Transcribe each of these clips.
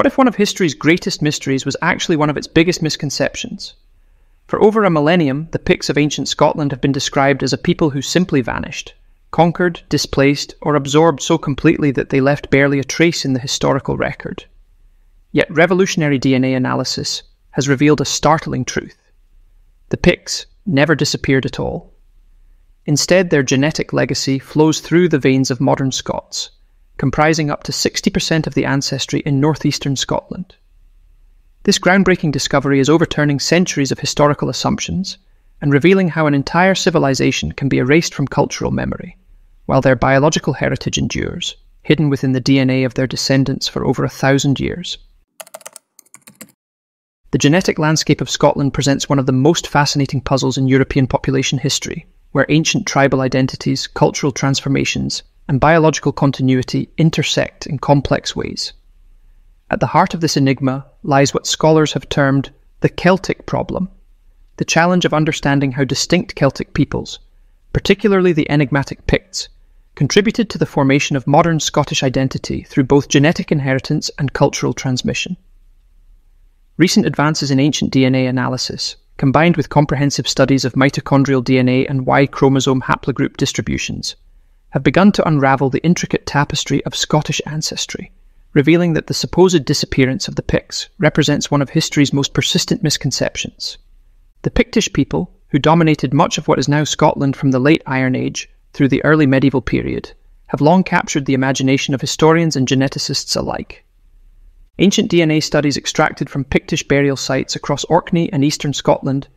What if one of history's greatest mysteries was actually one of its biggest misconceptions? For over a millennium, the Picts of ancient Scotland have been described as a people who simply vanished, conquered, displaced, or absorbed so completely that they left barely a trace in the historical record. Yet revolutionary DNA analysis has revealed a startling truth. The Picts never disappeared at all. Instead, their genetic legacy flows through the veins of modern Scots, comprising up to 60% of the ancestry in northeastern Scotland. This groundbreaking discovery is overturning centuries of historical assumptions and revealing how an entire civilization can be erased from cultural memory, while their biological heritage endures, hidden within the DNA of their descendants for over a thousand years. The genetic landscape of Scotland presents one of the most fascinating puzzles in European population history, where ancient tribal identities, cultural transformations, and biological continuity intersect in complex ways. At the heart of this enigma lies what scholars have termed the Celtic problem, the challenge of understanding how distinct Celtic peoples, particularly the enigmatic Picts, contributed to the formation of modern Scottish identity through both genetic inheritance and cultural transmission. Recent advances in ancient DNA analysis, combined with comprehensive studies of mitochondrial DNA and Y chromosome haplogroup distributions, have begun to unravel the intricate tapestry of Scottish ancestry revealing that the supposed disappearance of the Picts represents one of history's most persistent misconceptions. The Pictish people, who dominated much of what is now Scotland from the late Iron Age through the early medieval period, have long captured the imagination of historians and geneticists alike. Ancient DNA studies extracted from Pictish burial sites across Orkney and eastern Scotland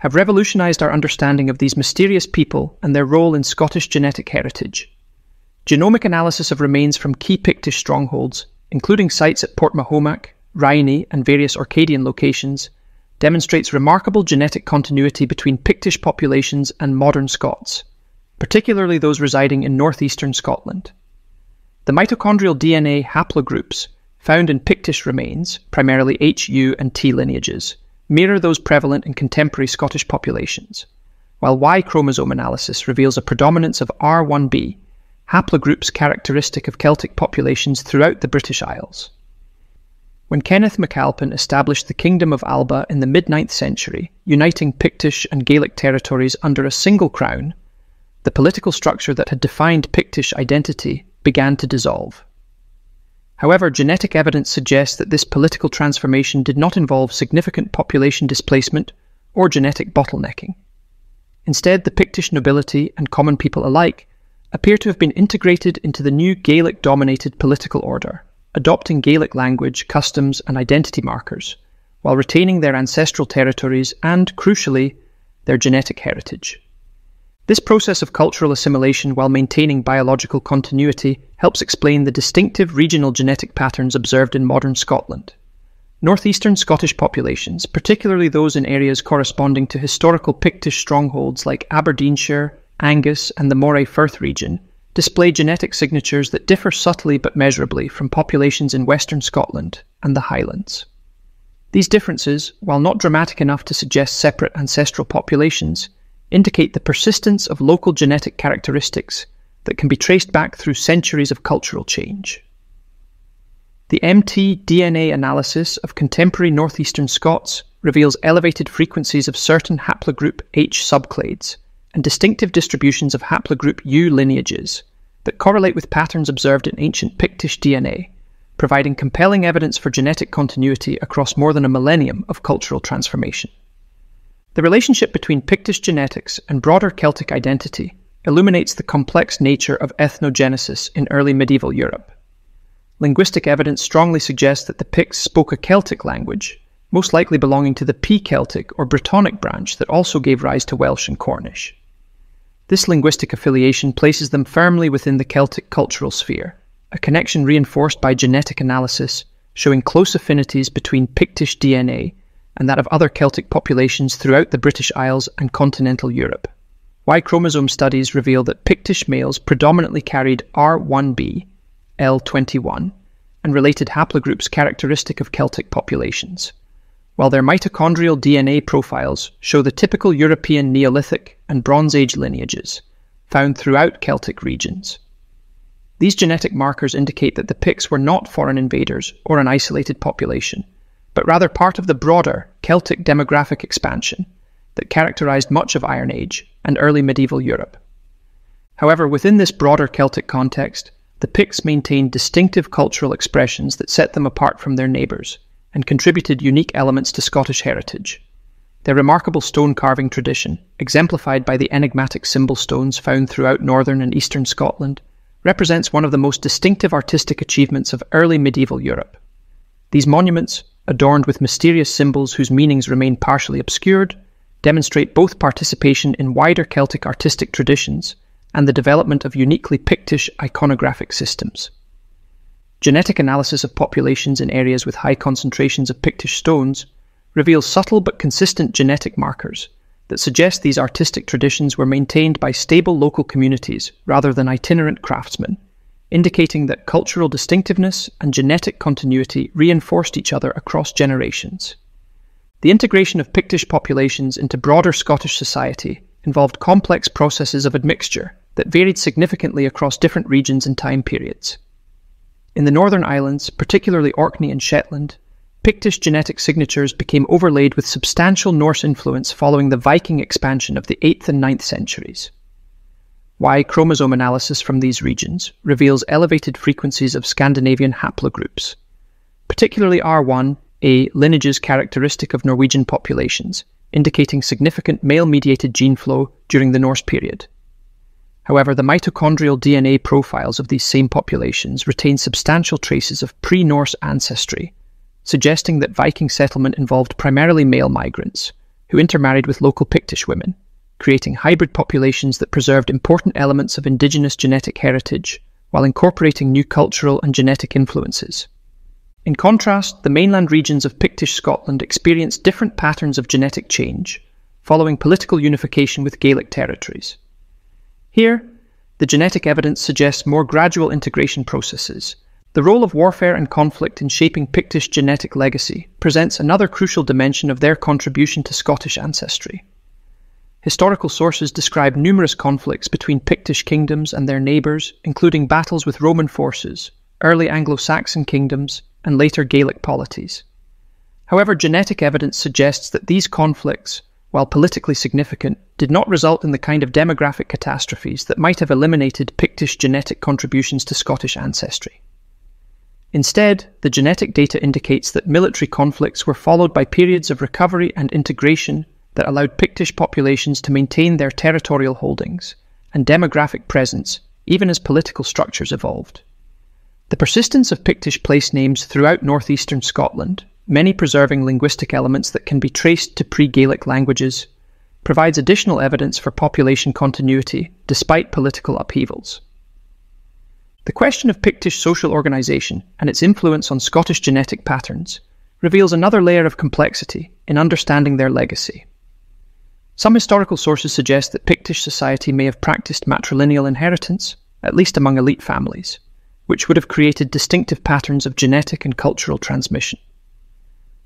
have revolutionised our understanding of these mysterious people and their role in Scottish genetic heritage. Genomic analysis of remains from key Pictish strongholds, including sites at Portmahomack, Rhynie, and various Orcadian locations, demonstrates remarkable genetic continuity between Pictish populations and modern Scots, particularly those residing in northeastern Scotland. The mitochondrial DNA haplogroups found in Pictish remains, primarily HU and T lineages, mirror those prevalent in contemporary Scottish populations, while Y chromosome analysis reveals a predominance of R1b haplogroups characteristic of Celtic populations throughout the British Isles. When Kenneth MacAlpin established the Kingdom of Alba in the mid 9th century, uniting Pictish and Gaelic territories under a single crown, the political structure that had defined Pictish identity began to dissolve. However, genetic evidence suggests that this political transformation did not involve significant population displacement or genetic bottlenecking. Instead, the Pictish nobility and common people alike appear to have been integrated into the new Gaelic dominated political order, adopting Gaelic language, customs, and identity markers, while retaining their ancestral territories and, crucially, their genetic heritage. This process of cultural assimilation while maintaining biological continuity helps explain the distinctive regional genetic patterns observed in modern Scotland. Northeastern Scottish populations, particularly those in areas corresponding to historical Pictish strongholds like Aberdeenshire, Angus, and the Moray Firth region display genetic signatures that differ subtly but measurably from populations in western Scotland and the Highlands. These differences, while not dramatic enough to suggest separate ancestral populations, indicate the persistence of local genetic characteristics that can be traced back through centuries of cultural change. The mtDNA analysis of contemporary northeastern Scots reveals elevated frequencies of certain haplogroup H subclades and distinctive distributions of haplogroup U lineages that correlate with patterns observed in ancient Pictish DNA, providing compelling evidence for genetic continuity across more than a millennium of cultural transformation. The relationship between Pictish genetics and broader Celtic identity illuminates the complex nature of ethnogenesis in early medieval Europe. Linguistic evidence strongly suggests that the Picts spoke a Celtic language, most likely belonging to the P Celtic or Brittonic branch that also gave rise to Welsh and Cornish. This linguistic affiliation places them firmly within the Celtic cultural sphere, a connection reinforced by genetic analysis showing close affinities between Pictish DNA and that of other Celtic populations throughout the British Isles and continental Europe. Y chromosome studies reveal that Pictish males predominantly carried R1b, L21, and related haplogroups characteristic of Celtic populations while their mitochondrial DNA profiles show the typical European Neolithic and Bronze Age lineages found throughout Celtic regions. These genetic markers indicate that the Picts were not foreign invaders or an isolated population, but rather part of the broader Celtic demographic expansion that characterized much of Iron Age and early medieval Europe. However, within this broader Celtic context, the Picts maintained distinctive cultural expressions that set them apart from their neighbours and contributed unique elements to Scottish heritage. Their remarkable stone carving tradition, exemplified by the enigmatic symbol stones found throughout northern and eastern Scotland, represents one of the most distinctive artistic achievements of early medieval Europe. These monuments, adorned with mysterious symbols whose meanings remain partially obscured, demonstrate both participation in wider Celtic artistic traditions and the development of uniquely Pictish iconographic systems. Genetic analysis of populations in areas with high concentrations of Pictish stones reveals subtle but consistent genetic markers that suggest these artistic traditions were maintained by stable local communities rather than itinerant craftsmen, indicating that cultural distinctiveness and genetic continuity reinforced each other across generations. The integration of Pictish populations into broader Scottish society involved complex processes of admixture that varied significantly across different regions and time periods. In the Northern Islands, particularly Orkney and Shetland, Pictish genetic signatures became overlaid with substantial Norse influence following the Viking expansion of the 8th and 9th centuries. Y chromosome analysis from these regions reveals elevated frequencies of Scandinavian haplogroups, particularly R1, a lineages characteristic of Norwegian populations, indicating significant male mediated gene flow during the Norse period. However, the mitochondrial DNA profiles of these same populations retain substantial traces of pre Norse ancestry suggesting that Viking settlement involved primarily male migrants who intermarried with local Pictish women, creating hybrid populations that preserved important elements of indigenous genetic heritage while incorporating new cultural and genetic influences. In contrast, the mainland regions of Pictish Scotland experienced different patterns of genetic change, following political unification with Gaelic territories. Here, the genetic evidence suggests more gradual integration processes the role of warfare and conflict in shaping Pictish genetic legacy presents another crucial dimension of their contribution to Scottish ancestry. Historical sources describe numerous conflicts between Pictish kingdoms and their neighbours, including battles with Roman forces, early Anglo Saxon kingdoms, and later Gaelic polities. However, genetic evidence suggests that these conflicts, while politically significant, did not result in the kind of demographic catastrophes that might have eliminated Pictish genetic contributions to Scottish ancestry. Instead, the genetic data indicates that military conflicts were followed by periods of recovery and integration that allowed Pictish populations to maintain their territorial holdings and demographic presence even as political structures evolved. The persistence of Pictish place names throughout northeastern Scotland, many preserving linguistic elements that can be traced to pre Gaelic languages, provides additional evidence for population continuity despite political upheavals. The question of Pictish social organisation and its influence on Scottish genetic patterns reveals another layer of complexity in understanding their legacy. Some historical sources suggest that Pictish society may have practiced matrilineal inheritance, at least among elite families, which would have created distinctive patterns of genetic and cultural transmission.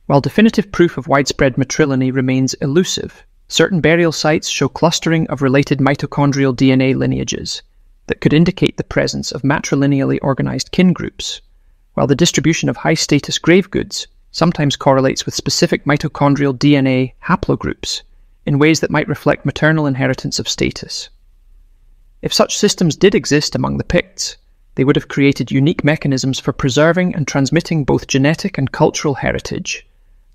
While definitive proof of widespread matrilineal remains elusive, certain burial sites show clustering of related mitochondrial DNA lineages that could indicate the presence of matrilineally organized kin groups, while the distribution of high status grave goods sometimes correlates with specific mitochondrial DNA haplogroups in ways that might reflect maternal inheritance of status. If such systems did exist among the Picts, they would have created unique mechanisms for preserving and transmitting both genetic and cultural heritage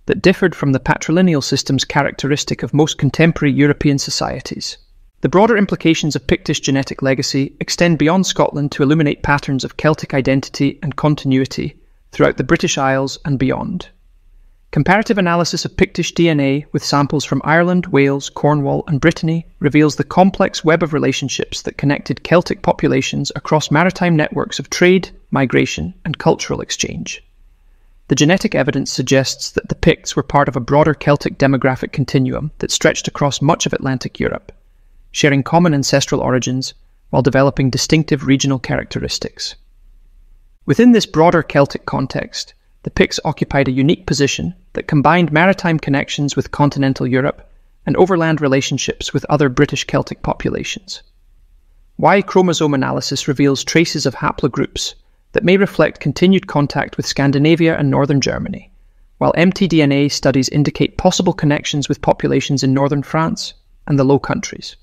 that differed from the patrilineal systems characteristic of most contemporary European societies. The broader implications of Pictish genetic legacy extend beyond Scotland to illuminate patterns of Celtic identity and continuity throughout the British Isles and beyond. Comparative analysis of Pictish DNA with samples from Ireland, Wales, Cornwall, and Brittany reveals the complex web of relationships that connected Celtic populations across maritime networks of trade, migration, and cultural exchange. The genetic evidence suggests that the Picts were part of a broader Celtic demographic continuum that stretched across much of Atlantic Europe sharing common ancestral origins while developing distinctive regional characteristics. Within this broader Celtic context, the Picts occupied a unique position that combined maritime connections with continental Europe and overland relationships with other British Celtic populations. Y chromosome analysis reveals traces of haplogroups that may reflect continued contact with Scandinavia and northern Germany, while mtDNA studies indicate possible connections with populations in northern France and the Low Countries.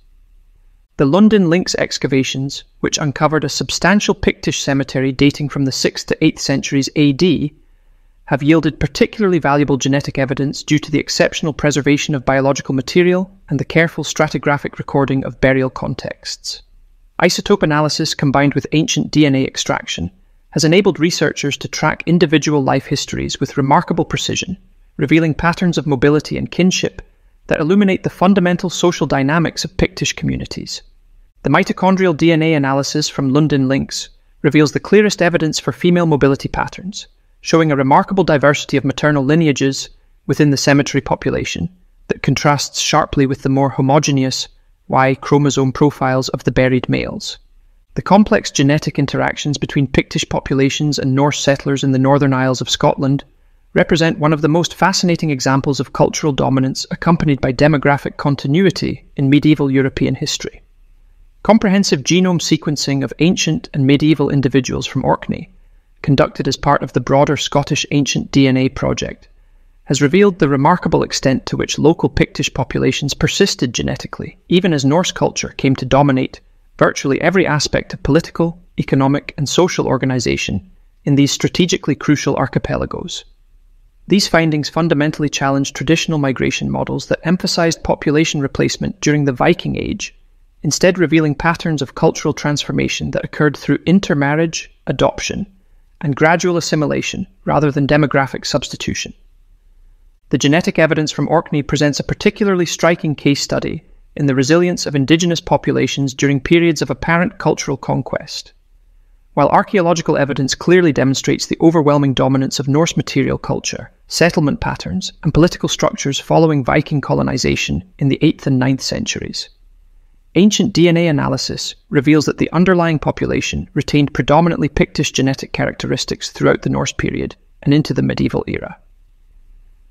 The Lundin Links excavations, which uncovered a substantial Pictish cemetery dating from the 6th to 8th centuries AD, have yielded particularly valuable genetic evidence due to the exceptional preservation of biological material and the careful stratigraphic recording of burial contexts. Isotope analysis combined with ancient DNA extraction has enabled researchers to track individual life histories with remarkable precision, revealing patterns of mobility and kinship that illuminate the fundamental social dynamics of Pictish communities. The mitochondrial DNA analysis from Lundin Links reveals the clearest evidence for female mobility patterns, showing a remarkable diversity of maternal lineages within the cemetery population that contrasts sharply with the more homogeneous Y chromosome profiles of the buried males. The complex genetic interactions between Pictish populations and Norse settlers in the Northern Isles of Scotland represent one of the most fascinating examples of cultural dominance accompanied by demographic continuity in medieval European history. Comprehensive genome sequencing of ancient and medieval individuals from Orkney, conducted as part of the broader Scottish Ancient DNA project, has revealed the remarkable extent to which local Pictish populations persisted genetically, even as Norse culture came to dominate virtually every aspect of political, economic, and social organisation in these strategically crucial archipelagos. These findings fundamentally challenge traditional migration models that emphasized population replacement during the Viking Age, instead revealing patterns of cultural transformation that occurred through intermarriage, adoption, and gradual assimilation rather than demographic substitution. The genetic evidence from Orkney presents a particularly striking case study in the resilience of indigenous populations during periods of apparent cultural conquest. While archaeological evidence clearly demonstrates the overwhelming dominance of Norse material culture, settlement patterns, and political structures following Viking colonization in the 8th and 9th centuries, ancient DNA analysis reveals that the underlying population retained predominantly Pictish genetic characteristics throughout the Norse period and into the medieval era.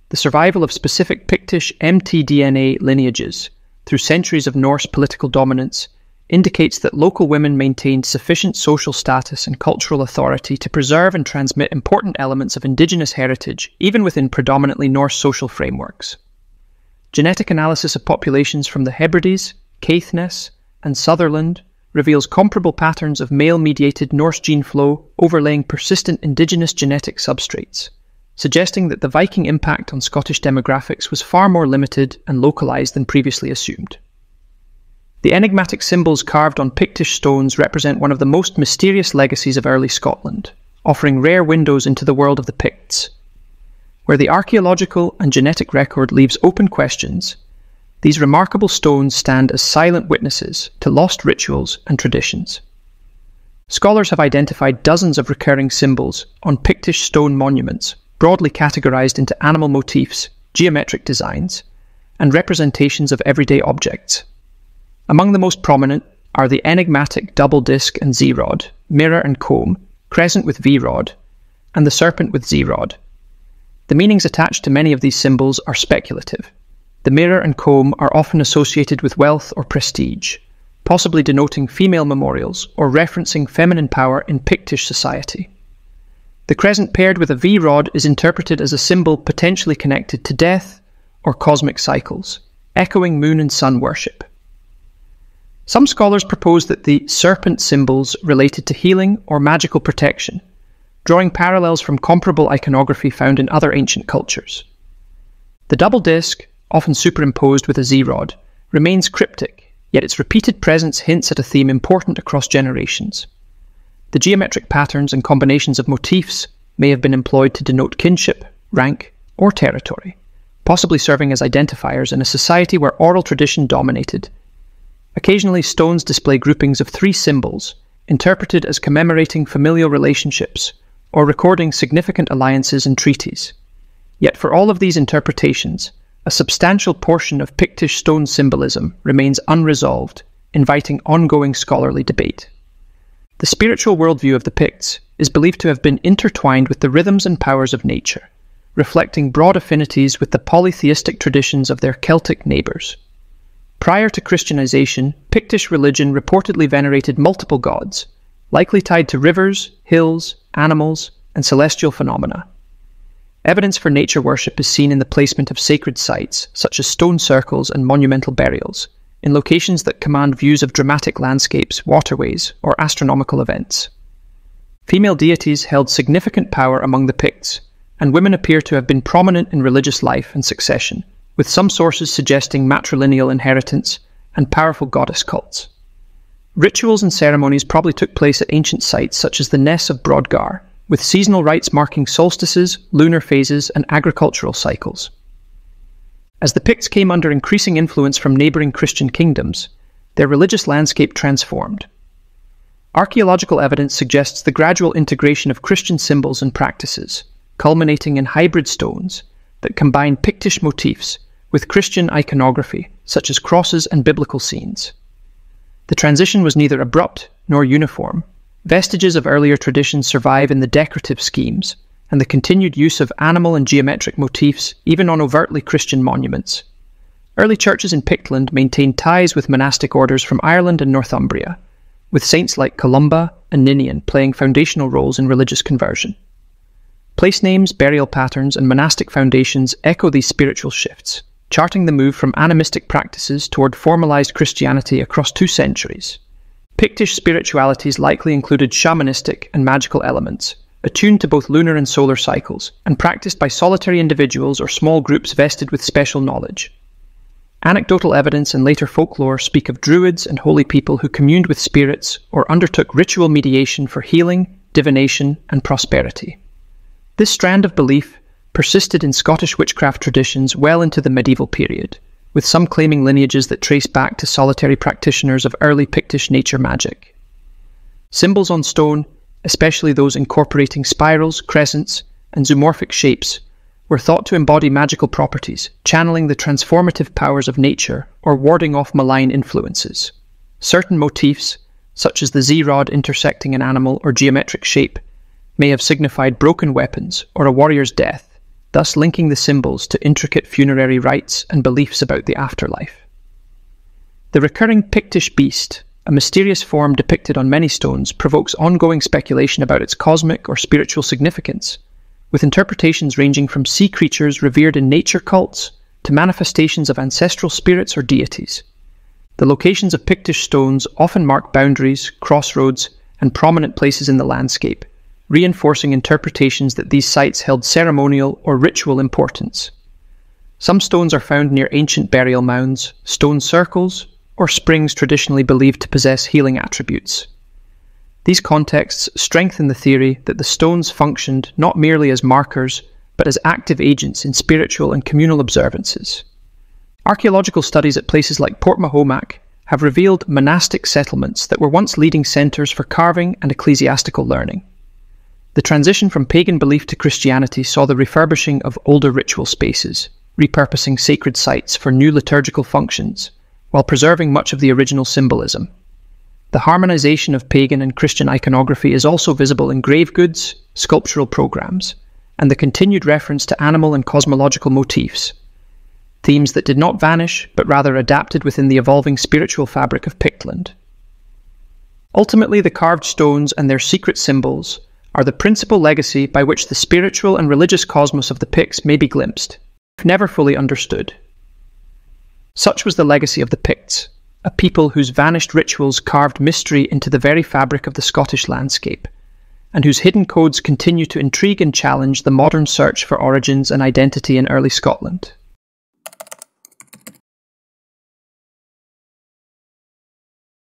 The survival of specific Pictish mtDNA lineages through centuries of Norse political dominance indicates that local women maintained sufficient social status and cultural authority to preserve and transmit important elements of indigenous heritage, even within predominantly Norse social frameworks. Genetic analysis of populations from the Hebrides, Caithness, and Sutherland reveals comparable patterns of male mediated Norse gene flow overlaying persistent indigenous genetic substrates, suggesting that the Viking impact on Scottish demographics was far more limited and localised than previously assumed. The enigmatic symbols carved on Pictish stones represent one of the most mysterious legacies of early Scotland, offering rare windows into the world of the Picts. Where the archaeological and genetic record leaves open questions, these remarkable stones stand as silent witnesses to lost rituals and traditions. Scholars have identified dozens of recurring symbols on Pictish stone monuments, broadly categorized into animal motifs, geometric designs, and representations of everyday objects. Among the most prominent are the enigmatic double disc and Z rod, mirror and comb, crescent with V rod, and the serpent with Z rod. The meanings attached to many of these symbols are speculative. The mirror and comb are often associated with wealth or prestige, possibly denoting female memorials or referencing feminine power in Pictish society. The crescent paired with a V rod is interpreted as a symbol potentially connected to death or cosmic cycles, echoing moon and sun worship. Some scholars propose that the serpent symbols related to healing or magical protection, drawing parallels from comparable iconography found in other ancient cultures. The double disc, often superimposed with a Z rod, remains cryptic, yet its repeated presence hints at a theme important across generations. The geometric patterns and combinations of motifs may have been employed to denote kinship, rank, or territory, possibly serving as identifiers in a society where oral tradition dominated Occasionally, stones display groupings of three symbols, interpreted as commemorating familial relationships or recording significant alliances and treaties. Yet, for all of these interpretations, a substantial portion of Pictish stone symbolism remains unresolved, inviting ongoing scholarly debate. The spiritual worldview of the Picts is believed to have been intertwined with the rhythms and powers of nature, reflecting broad affinities with the polytheistic traditions of their Celtic neighbours. Prior to Christianization, Pictish religion reportedly venerated multiple gods, likely tied to rivers, hills, animals, and celestial phenomena. Evidence for nature worship is seen in the placement of sacred sites, such as stone circles and monumental burials, in locations that command views of dramatic landscapes, waterways, or astronomical events. Female deities held significant power among the Picts, and women appear to have been prominent in religious life and succession, with some sources suggesting matrilineal inheritance and powerful goddess cults. Rituals and ceremonies probably took place at ancient sites such as the Ness of Brodgar, with seasonal rites marking solstices, lunar phases, and agricultural cycles. As the Picts came under increasing influence from neighbouring Christian kingdoms, their religious landscape transformed. Archaeological evidence suggests the gradual integration of Christian symbols and practices, culminating in hybrid stones that combine Pictish motifs with Christian iconography, such as crosses and biblical scenes. The transition was neither abrupt nor uniform. Vestiges of earlier traditions survive in the decorative schemes, and the continued use of animal and geometric motifs even on overtly Christian monuments. Early churches in Pictland maintained ties with monastic orders from Ireland and Northumbria, with saints like Columba and Ninian playing foundational roles in religious conversion. Place names, burial patterns, and monastic foundations echo these spiritual shifts, charting the move from animistic practices toward formalized Christianity across two centuries. Pictish spiritualities likely included shamanistic and magical elements, attuned to both lunar and solar cycles, and practiced by solitary individuals or small groups vested with special knowledge. Anecdotal evidence and later folklore speak of druids and holy people who communed with spirits or undertook ritual mediation for healing, divination, and prosperity. This strand of belief persisted in Scottish witchcraft traditions well into the medieval period, with some claiming lineages that trace back to solitary practitioners of early Pictish nature magic. Symbols on stone, especially those incorporating spirals, crescents, and zoomorphic shapes, were thought to embody magical properties, channeling the transformative powers of nature or warding off malign influences. Certain motifs, such as the Z rod intersecting an animal or geometric shape, may have signified broken weapons or a warrior's death, thus linking the symbols to intricate funerary rites and beliefs about the afterlife. The recurring Pictish beast, a mysterious form depicted on many stones, provokes ongoing speculation about its cosmic or spiritual significance, with interpretations ranging from sea creatures revered in nature cults to manifestations of ancestral spirits or deities. The locations of Pictish stones often mark boundaries, crossroads, and prominent places in the landscape, reinforcing interpretations that these sites held ceremonial or ritual importance. Some stones are found near ancient burial mounds, stone circles, or springs traditionally believed to possess healing attributes. These contexts strengthen the theory that the stones functioned not merely as markers, but as active agents in spiritual and communal observances. Archaeological studies at places like Port Mahomack have revealed monastic settlements that were once leading centres for carving and ecclesiastical learning. The transition from pagan belief to Christianity saw the refurbishing of older ritual spaces, repurposing sacred sites for new liturgical functions, while preserving much of the original symbolism. The harmonization of pagan and Christian iconography is also visible in grave goods, sculptural programs, and the continued reference to animal and cosmological motifs, themes that did not vanish but rather adapted within the evolving spiritual fabric of Pictland. Ultimately, the carved stones and their secret symbols are the principal legacy by which the spiritual and religious cosmos of the Picts may be glimpsed, if never fully understood. Such was the legacy of the Picts, a people whose vanished rituals carved mystery into the very fabric of the Scottish landscape, and whose hidden codes continue to intrigue and challenge the modern search for origins and identity in early Scotland.